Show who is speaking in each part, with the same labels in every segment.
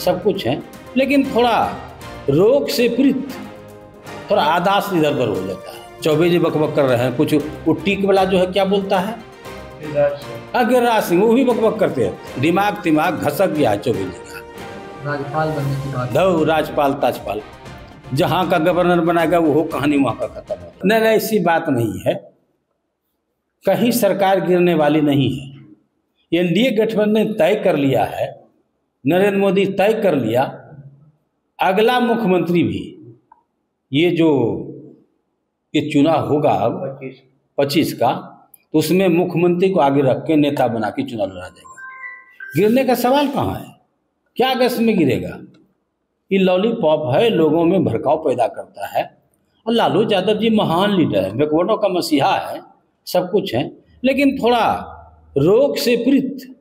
Speaker 1: सब कुछ है लेकिन थोड़ा रोग से पीड़ित थोड़ा आदास इधर उधर हो जाता है। चौबे जी बकबक कर रहे हैं कुछ वो टीक वाला जो है क्या बोलता है? अगर सिंह। वो भी बकबक करते हैं। दिमाग दिमाग घसक गया है चौबे जी का।
Speaker 2: राज्यपाल बनने की बात।
Speaker 1: धव राजपाल ताजपाल। जहाँ का गवर्नर बनाएगा वो कहानी वहाँ का खत्म हो नहीं नहीं ऐसी बात नहीं है। कहीं सरकार गिरने वाली नहीं है। एनडीए गठबंधन ने तय कर लिया है नरेंद्र मोदी तय कर लिया अगला मुख्यमंत्री भी ये जो ये चुनाव होगा अब पच्चीस। का तो उसमें मुख्यमंत्री को आगे रख के नेता बना के चुनाव लड़ा जाएगा। गिरने का सवाल कहाँ है? क्या अगस्त में गिरेगा? ये लॉलीपॉप है लोगों में भड़काव पैदा करता है। और लालू यादव जी महान लीडर है बैकवर्डों का मसीहा है सब कुछ है लेकिन थोड़ा रोग से पीड़ित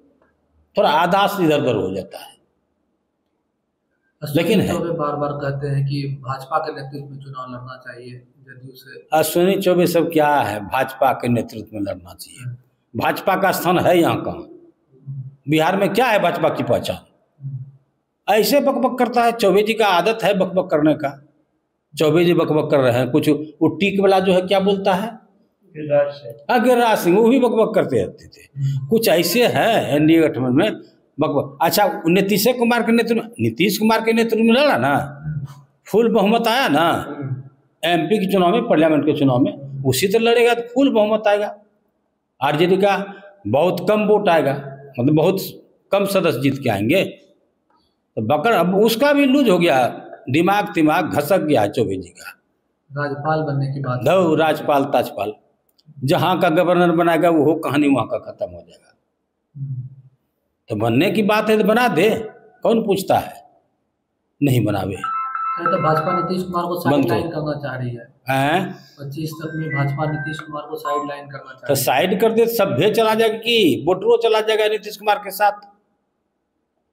Speaker 1: थोड़ा आदास इधर उधर हो जाता है। लेकिन है।
Speaker 2: बार बार कहते हैं कि भाजपा के नेतृत्व में चुनाव लड़ना चाहिए जदयू से।
Speaker 1: अश्विनी चौबे सब क्या है? भाजपा के नेतृत्व में लड़ना चाहिए। भाजपा का स्थान है यहाँ कहाँ? बिहार में क्या है भाजपा की पहचान? ऐसे बकबक करता है। चौबे जी का आदत है बकबक करने का। चौबे जी बकबक कर रहे हैं। कुछ वो टीक वाला जो है क्या बोलता है? अगर सिंह वो भी बकबक करते रहते थे कुछ ऐसे है हैं एनडीए गठबंधन में बकबक। अच्छा नीतीश कुमार के नेतृत्व नीतीश कुमार के नेतृत्व में लड़ा ना? फुल बहुमत आया ना? एमपी के चुनाव में पार्लियामेंट के चुनाव में उसी तरह लड़ेगा तो फुल बहुमत आएगा। आरजेडी का बहुत कम वोट आएगा मतलब बहुत कम सदस्य जीत के आएँगे। तो बकर अब उसका भी लूज हो गया दिमाग दिमाग घसक गया है चौबे जी का।
Speaker 2: राज्यपाल बनने की बात।
Speaker 1: राजपाल ताजपाल। जहाँ का गवर्नर बनाएगा वो कहानी वहाँ का खत्म हो जाएगा। तो बनने की बात है तो बना दे। कौन पूछता है? नहीं बनावे।
Speaker 2: तो भाजपा नीतीश कुमार को साइड लाइन करना चाह रही है।
Speaker 1: हैं?
Speaker 2: पच्चीस तक में भाजपा नीतीश कुमार को साइड लाइन करना चाह
Speaker 1: तो
Speaker 2: रही है।
Speaker 1: साइड कर दे सभ्य चला जाएगा कि बोटरो चला जाएगा नीतीश कुमार के साथ?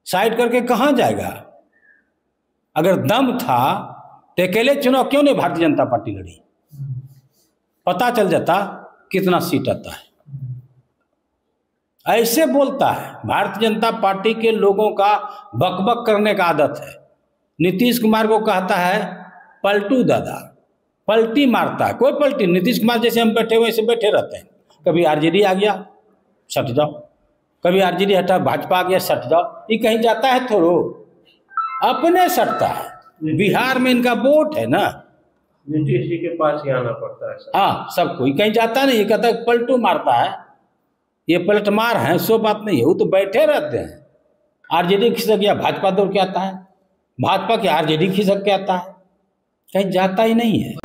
Speaker 1: साइड करके कहाँ जाएगा? अगर दम था तो अकेले चुनाव क्यों नहीं भारतीय जनता पार्टी लड़ी? पता चल जाता कितना सीट आता है। ऐसे बोलता है, भारतीय जनता पार्टी के लोगों का बकबक करने का आदत है। नीतीश कुमार को कहता है, पलटू दादा, पलटी मारता है, कोई पलटी नीतीश कुमार जैसे हम बैठे वैसे बैठे रहते हैं। कभी आरजेडी आ गया, सट जाओ। कभी आरजेडी हटा, भाजपा आ गया, सट जाओ। ये कहीं जाता है थोड़ो। अपने सटता है। बिहार में इनका वोट है ना।
Speaker 3: नीतीश जी के पास ही आना पड़ता है
Speaker 1: हाँ सब कोई कहीं जाता नहीं कहता पलटू मारता है। ये पलट मार है, सो बात नहीं है, वो तो बैठे रहते हैं। आरजेडी खिसक गया भाजपा दौड़ के आता है, भाजपा के आरजेडी खिसक के आता है, कहीं जाता ही नहीं है।